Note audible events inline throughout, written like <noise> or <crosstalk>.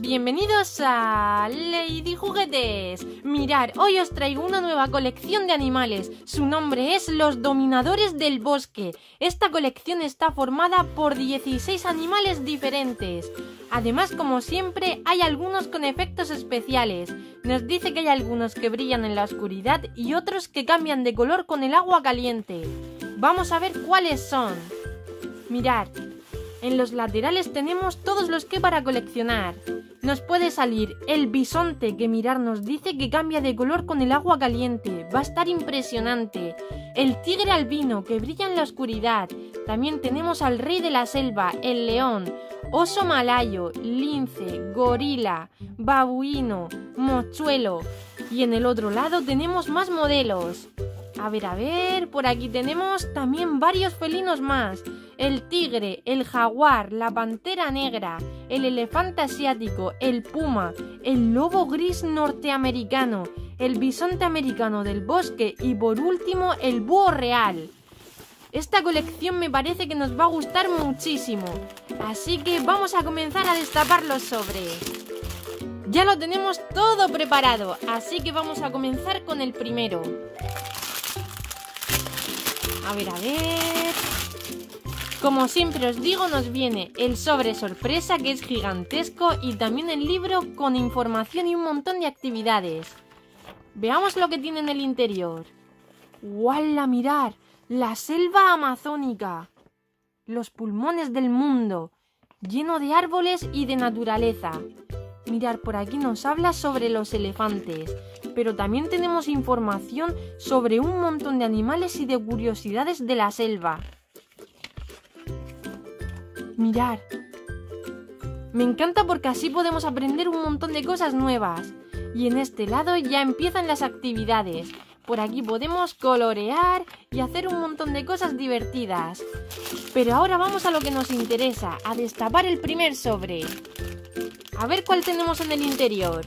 bienvenidos a Lady Juguetes. Mirar, hoy os traigo una nueva colección de animales. Su nombre es Los Dominadores del Bosque. Esta colección está formada por 16 animales diferentes. Además, como siempre, hay algunos con efectos especiales. Nos dice que hay algunos que brillan en la oscuridad y otros que cambian de color con el agua caliente. Vamos a ver cuáles son. Mirad, en los laterales tenemos todos los que para coleccionar. Nos puede salir el bisonte que mirar nos dice que cambia de color con el agua caliente. Va a estar impresionante. El tigre albino que brilla en la oscuridad. También tenemos al rey de la selva, el león. Oso malayo, lince, gorila, babuino, mochuelo. Y en el otro lado tenemos más modelos. A ver, a ver, por aquí tenemos también varios felinos más. El tigre, el jaguar, la pantera negra, el elefante asiático, el puma, el lobo gris norteamericano, el bisonte americano del bosque y por último el búho real. Esta colección me parece que nos va a gustar muchísimo, así que vamos a comenzar a destapar los sobres. Ya lo tenemos todo preparado, así que vamos a comenzar con el primero. A ver, a ver. Como siempre os digo, nos viene el sobre sorpresa que es gigantesco y también el libro con información y un montón de actividades. Veamos lo que tiene en el interior. ¡Wala, mirar! La selva amazónica. Los pulmones del mundo, lleno de árboles y de naturaleza. Mirar, por aquí nos habla sobre los elefantes, pero también tenemos información sobre un montón de animales y de curiosidades de la selva. Mirar. Me encanta porque así podemos aprender un montón de cosas nuevas. Y en este lado ya empiezan las actividades. Por aquí podemos colorear y hacer un montón de cosas divertidas. Pero ahora vamos a lo que nos interesa, a destapar el primer sobre. A ver cuál tenemos en el interior.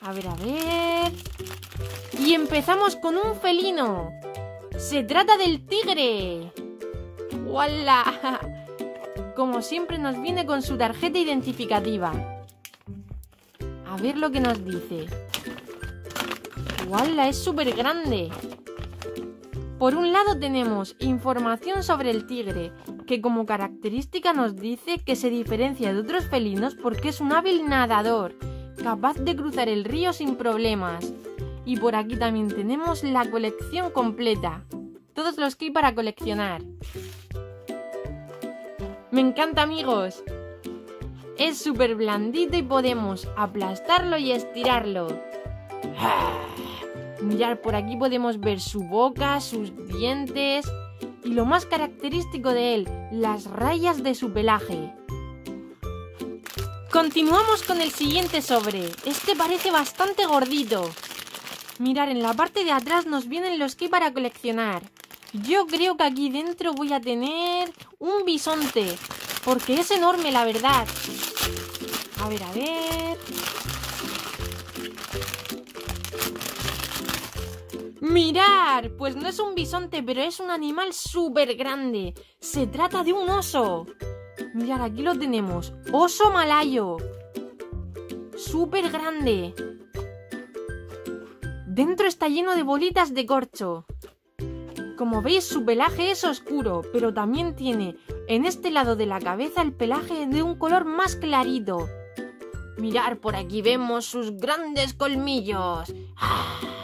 A ver, a ver. Y empezamos con un felino. Se trata del tigre. ¡Wala! <laughs> Como siempre nos viene con su tarjeta identificativa. A ver lo que nos dice. ¡Wala! Es súper grande. Por un lado tenemos información sobre el tigre, que como característica nos dice que se diferencia de otros felinos porque es un hábil nadador capaz de cruzar el río sin problemas. Y por aquí también tenemos la colección completa. Todos los que hay para coleccionar. Me encanta amigos. Es súper blandito y podemos aplastarlo y estirarlo. <sighs> Mirar, por aquí podemos ver su boca, sus dientes y lo más característico de él, las rayas de su pelaje. Continuamos con el siguiente sobre. Este parece bastante gordito. Mirar, en la parte de atrás nos vienen los que para coleccionar. Yo creo que aquí dentro voy a tener un bisonte. Porque es enorme, la verdad. A ver, a ver... ¡Mirar! Pues no es un bisonte, pero es un animal súper grande. Se trata de un oso. Mirad, aquí lo tenemos. Oso malayo. Súper grande. Dentro está lleno de bolitas de corcho. Como veis, su pelaje es oscuro, pero también tiene en este lado de la cabeza el pelaje de un color más clarito. Mirar, por aquí vemos sus grandes colmillos. ¡Ah!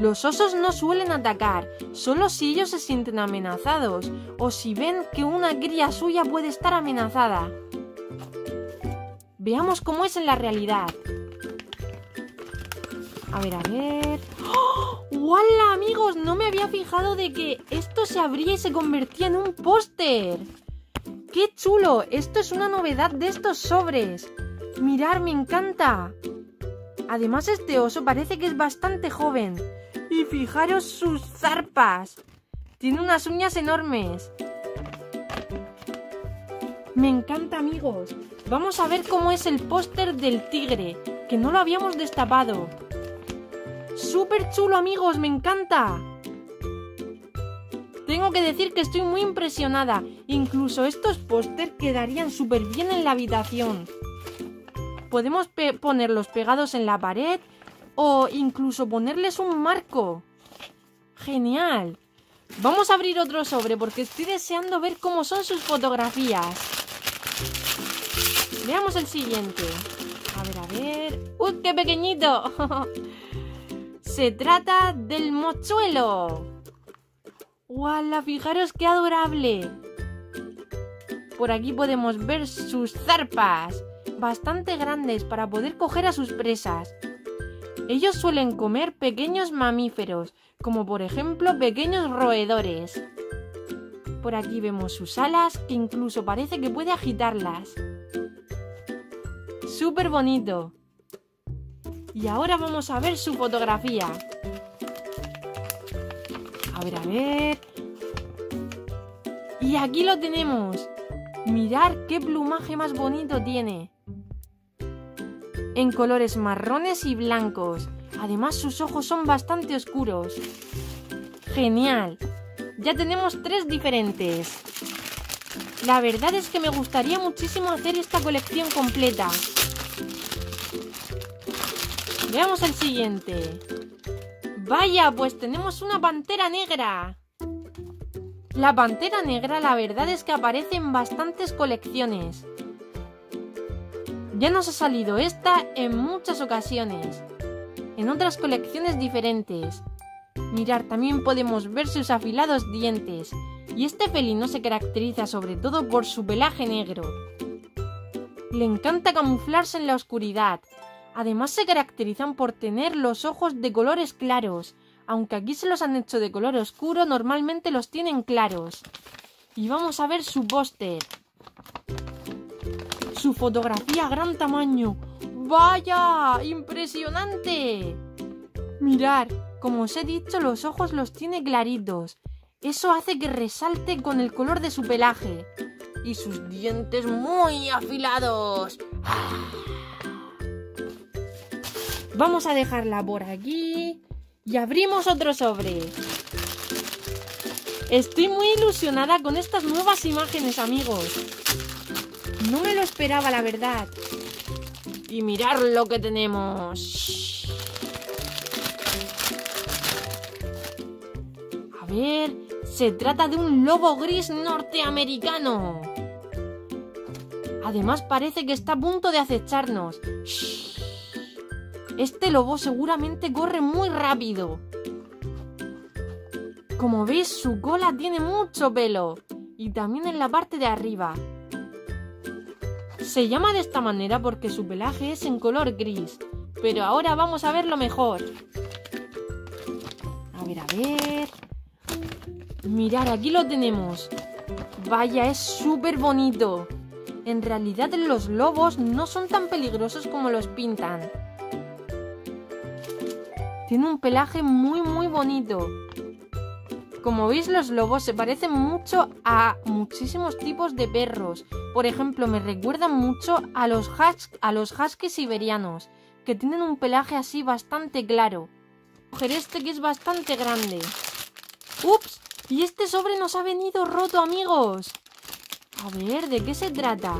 Los osos no suelen atacar, solo si ellos se sienten amenazados o si ven que una cría suya puede estar amenazada. Veamos cómo es en la realidad. A ver, a ver... ¡Oh! ¡Wala, amigos! No me había fijado de que esto se abría y se convertía en un póster. ¡Qué chulo! Esto es una novedad de estos sobres. Mirar, me encanta. Además, este oso parece que es bastante joven. Y fijaros sus zarpas. Tiene unas uñas enormes. Me encanta, amigos. Vamos a ver cómo es el póster del tigre, que no lo habíamos destapado. ¡Súper chulo, amigos! ¡Me encanta! Tengo que decir que estoy muy impresionada. Incluso estos póster quedarían súper bien en la habitación. Podemos ponerlos pegados en la pared o incluso ponerles un marco. Genial. Vamos a abrir otro sobre porque estoy deseando ver cómo son sus fotografías. Veamos el siguiente. A ver, a ver. ¡Uy, qué pequeñito! <laughs> Se trata del mochuelo. ¡Wala! Fijaros qué adorable. Por aquí podemos ver sus zarpas, bastante grandes para poder coger a sus presas. Ellos suelen comer pequeños mamíferos, como por ejemplo pequeños roedores. Por aquí vemos sus alas, que incluso parece que puede agitarlas. ¡Súper bonito! Y ahora vamos a ver su fotografía. A ver, a ver. Y aquí lo tenemos. Mirar qué plumaje más bonito tiene. En colores marrones y blancos. Además sus ojos son bastante oscuros. Genial. Ya tenemos tres diferentes. La verdad es que me gustaría muchísimo hacer esta colección completa. Veamos el siguiente. Vaya, pues tenemos una pantera negra. La pantera negra la verdad es que aparece en bastantes colecciones. Ya nos ha salido esta en muchas ocasiones, en otras colecciones diferentes. Mirar, también podemos ver sus afilados dientes, y este felino se caracteriza sobre todo por su pelaje negro. Le encanta camuflarse en la oscuridad, además se caracterizan por tener los ojos de colores claros, aunque aquí se los han hecho de color oscuro, normalmente los tienen claros. Y vamos a ver su póster. Su fotografía a gran tamaño. ¡Vaya! ¡Impresionante! Mirar, como os he dicho, los ojos los tiene claritos. Eso hace que resalte con el color de su pelaje. Y sus dientes muy afilados. Vamos a dejarla por aquí. Y abrimos otro sobre. Estoy muy ilusionada con estas nuevas imágenes, amigos. No me lo esperaba, la verdad. Y mirar lo que tenemos. A ver, se trata de un lobo gris norteamericano. Además parece que está a punto de acecharnos. Este lobo seguramente corre muy rápido. Como veis, su cola tiene mucho pelo y también en la parte de arriba. Se llama de esta manera porque su pelaje es en color gris. Pero ahora vamos a verlo mejor. A ver, a ver. Mirar, aquí lo tenemos. Vaya, es súper bonito. En realidad los lobos no son tan peligrosos como los pintan. Tiene un pelaje muy muy bonito. Como veis los lobos se parecen mucho a muchísimos tipos de perros. Por ejemplo, me recuerdan mucho a los, a los huskies siberianos, que tienen un pelaje así bastante claro. Coger este que es bastante grande. ¡Ups! Y este sobre nos ha venido roto, amigos. A ver, ¿de qué se trata?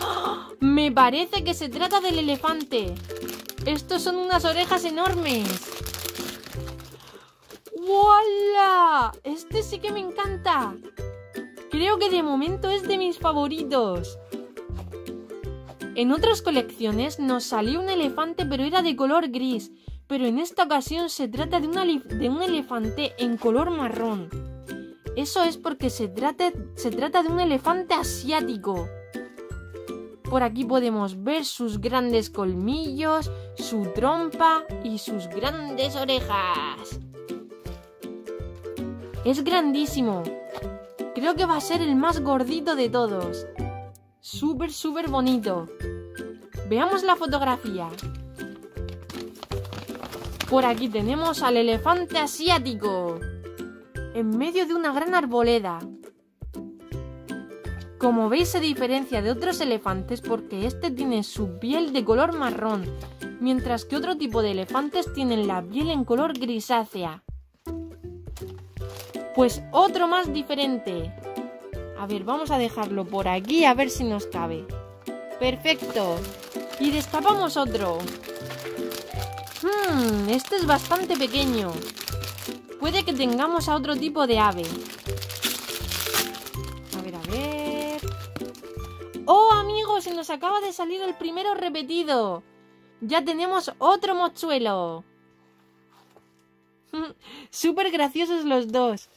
¡Ah! Me parece que se trata del elefante. Estos son unas orejas enormes. ¡Wala! Este sí que me encanta. Creo que de momento es de mis favoritos. En otras colecciones nos salió un elefante pero era de color gris, pero en esta ocasión se trata de, un elefante en color marrón. Eso es porque se trata de un elefante asiático. Por aquí podemos ver sus grandes colmillos, su trompa y sus grandes orejas. Es grandísimo. Creo que va a ser el más gordito de todos. Súper, súper bonito. Veamos la fotografía. Por aquí tenemos al elefante asiático. En medio de una gran arboleda. Como veis se diferencia de otros elefantes porque este tiene su piel de color marrón, mientras que otro tipo de elefantes tienen la piel en color grisácea. Pues otro más diferente. A ver, vamos a dejarlo por aquí a ver si nos cabe. Perfecto. Y destapamos otro. Hmm, este es bastante pequeño. Puede que tengamos a otro tipo de ave. A ver, a ver. ¡Oh, amigos! Se nos acaba de salir el primero repetido. Ya tenemos otro mochuelo. <laughs> Súper graciosos los dos.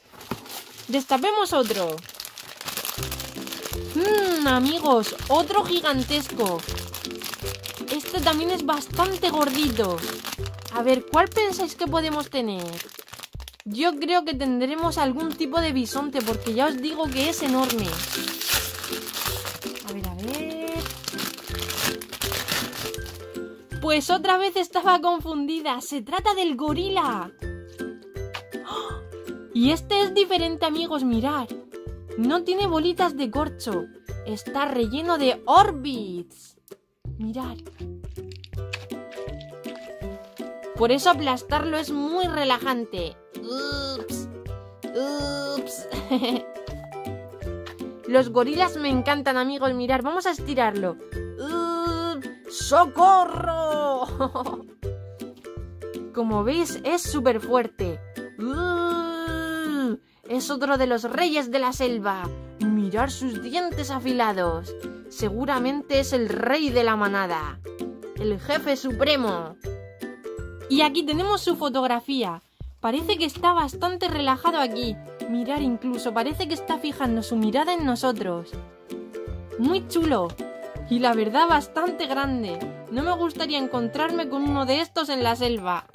Destapemos otro. Mmm, amigos, otro gigantesco. Este también es bastante gordito. A ver, ¿cuál pensáis que podemos tener? Yo creo que tendremos algún tipo de bisonte porque ya os digo que es enorme. A ver, a ver... Pues otra vez estaba confundida. Se trata del gorila. Y este es diferente, amigos, mirad. No tiene bolitas de corcho. Está relleno de orbits. Mirad. Por eso aplastarlo es muy relajante. Ups. Ups. <laughs> Los gorilas me encantan, amigos. Mirad, vamos a estirarlo. ¡Socorro! <laughs> Como veis, es súper fuerte. Es otro de los reyes de la selva. Mirar sus dientes afilados. Seguramente es el rey de la manada. El jefe supremo. Y aquí tenemos su fotografía. Parece que está bastante relajado aquí. Mirar incluso, parece que está fijando su mirada en nosotros. Muy chulo. Y la verdad bastante grande. No me gustaría encontrarme con uno de estos en la selva.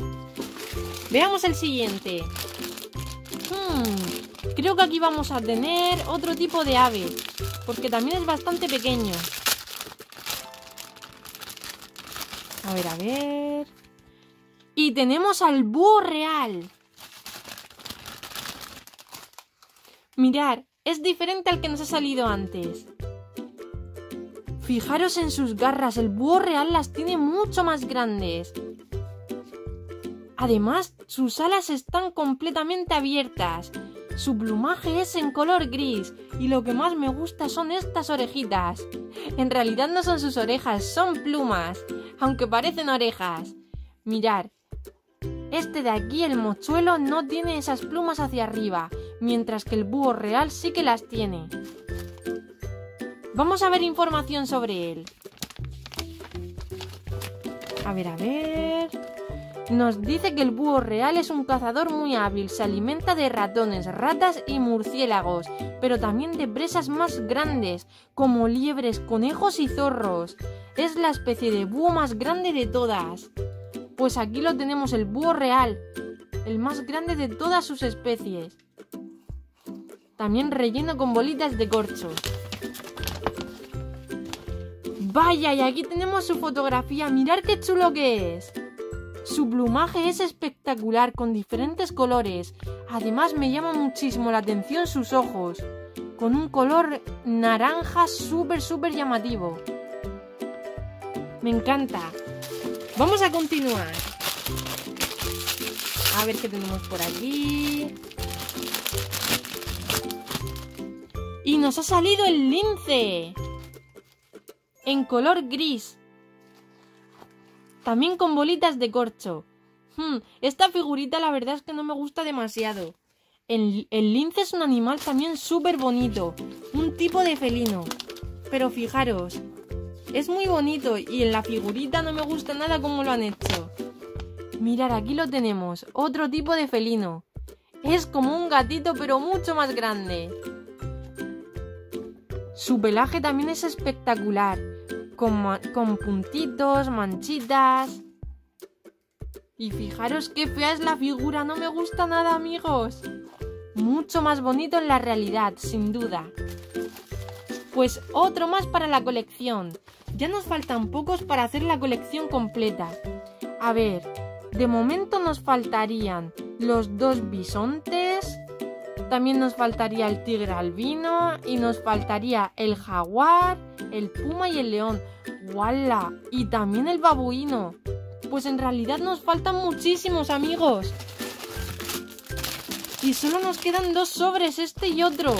Veamos el siguiente. Hmm, creo que aquí vamos a tener otro tipo de ave, porque también es bastante pequeño. A ver, a ver... Y tenemos al búho real. Mirad, es diferente al que nos ha salido antes. Fijaros en sus garras, el búho real las tiene mucho más grandes. Además, sus alas están completamente abiertas. Su plumaje es en color gris y lo que más me gusta son estas orejitas. En realidad no son sus orejas, son plumas, aunque parecen orejas. Mirad, este de aquí, el mochuelo, no tiene esas plumas hacia arriba, mientras que el búho real sí que las tiene. Vamos a ver información sobre él. A ver, a ver... Nos dice que el búho real es un cazador muy hábil, se alimenta de ratones, ratas y murciélagos, pero también de presas más grandes, como liebres, conejos y zorros. Es la especie de búho más grande de todas. Pues aquí lo tenemos el búho real, el más grande de todas sus especies. También relleno con bolitas de corcho. Vaya, y aquí tenemos su fotografía, mirar qué chulo que es. Su plumaje es espectacular con diferentes colores. Además me llama muchísimo la atención sus ojos, con un color naranja súper, súper llamativo. Me encanta. Vamos a continuar. A ver qué tenemos por aquí. Y nos ha salido el lince. En color gris también con bolitas de corcho. Hmm, esta figurita la verdad es que no me gusta demasiado. El, el lince es un animal también súper bonito, un tipo de felino. Pero fijaros, es muy bonito y en la figurita no me gusta nada cómo lo han hecho. Mirad, aquí lo tenemos, otro tipo de felino. Es como un gatito pero mucho más grande. Su pelaje también es espectacular con, puntitos, manchitas. Y fijaros qué fea es la figura, no me gusta nada amigos. Mucho más bonito en la realidad, sin duda. Pues otro más para la colección. Ya nos faltan pocos para hacer la colección completa. A ver, de momento nos faltarían los dos bisontes, también nos faltaría el tigre albino y nos faltaría el jaguar, el puma y el león. ¡Wala! Y también el babuino. Pues en realidad nos faltan muchísimos amigos. Y solo nos quedan dos sobres, este y otro.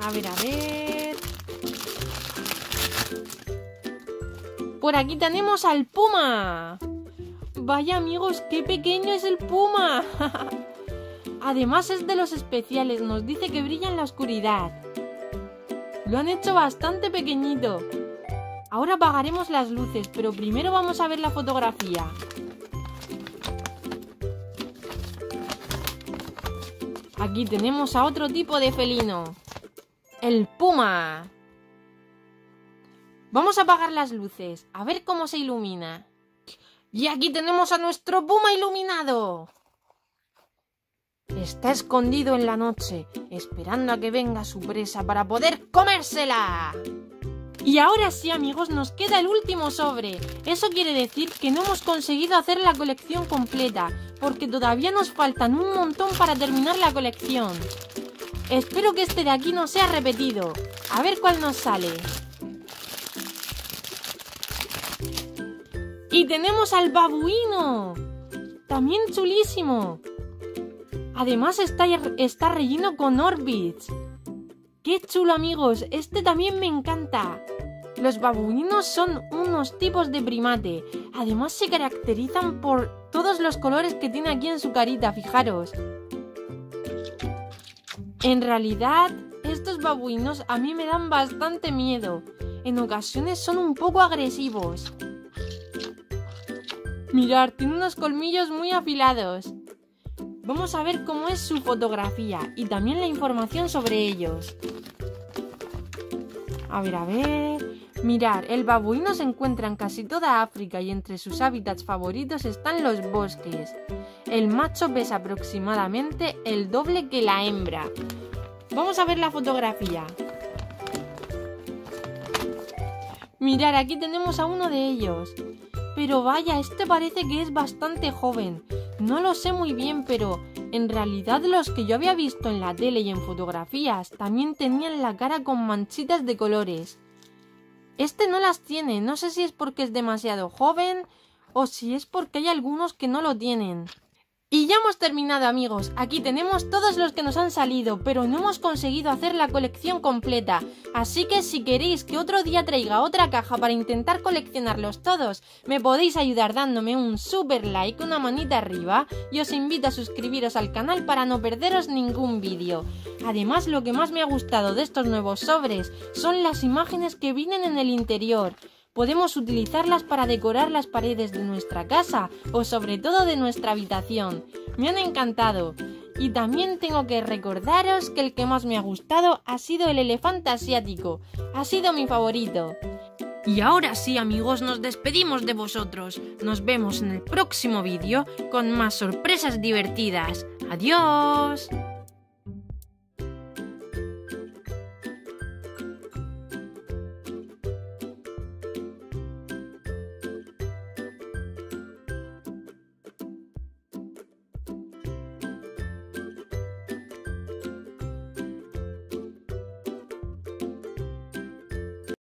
A ver, a ver. Por aquí tenemos al puma. Vaya amigos, qué pequeño es el puma. <laughs> Además es de los especiales, nos dice que brilla en la oscuridad. Lo han hecho bastante pequeñito. Ahora apagaremos las luces, pero primero vamos a ver la fotografía. Aquí tenemos a otro tipo de felino. El puma. Vamos a apagar las luces, a ver cómo se ilumina. Y aquí tenemos a nuestro puma iluminado. Está escondido en la noche, esperando a que venga su presa para poder comérsela. Y ahora sí amigos, nos queda el último sobre. Eso quiere decir que no hemos conseguido hacer la colección completa, porque todavía nos faltan un montón para terminar la colección. Espero que este de aquí no sea repetido. A ver cuál nos sale. Y tenemos al babuino. También chulísimo. Además está, está relleno con Orbits. ¡Qué chulo amigos! Este también me encanta. Los babuinos son unos tipos de primate. Además se caracterizan por todos los colores que tiene aquí en su carita, fijaros. En realidad, estos babuinos a mí me dan bastante miedo. En ocasiones son un poco agresivos. Mirad, tiene unos colmillos muy afilados. Vamos a ver cómo es su fotografía y también la información sobre ellos. A ver, a ver. Mirar, el babuino se encuentra en casi toda África y entre sus hábitats favoritos están los bosques. El macho pesa aproximadamente el doble que la hembra. Vamos a ver la fotografía. Mirar, aquí tenemos a uno de ellos. Pero vaya, este parece que es bastante joven. No lo sé muy bien, pero en realidad los que yo había visto en la tele y en fotografías también tenían la cara con manchitas de colores. Este no las tiene, no sé si es porque es demasiado joven o si es porque hay algunos que no lo tienen. Y ya hemos terminado amigos, aquí tenemos todos los que nos han salido, pero no hemos conseguido hacer la colección completa, así que si queréis que otro día traiga otra caja para intentar coleccionarlos todos, me podéis ayudar dándome un super like, una manita arriba, y os invito a suscribiros al canal para no perderos ningún vídeo. Además lo que más me ha gustado de estos nuevos sobres son las imágenes que vienen en el interior, podemos utilizarlas para decorar las paredes de nuestra casa o sobre todo de nuestra habitación. Me han encantado. Y también tengo que recordaros que el que más me ha gustado ha sido el elefante asiático. Ha sido mi favorito. Y ahora sí amigos, nos despedimos de vosotros. Nos vemos en el próximo vídeo con más sorpresas divertidas. Adiós.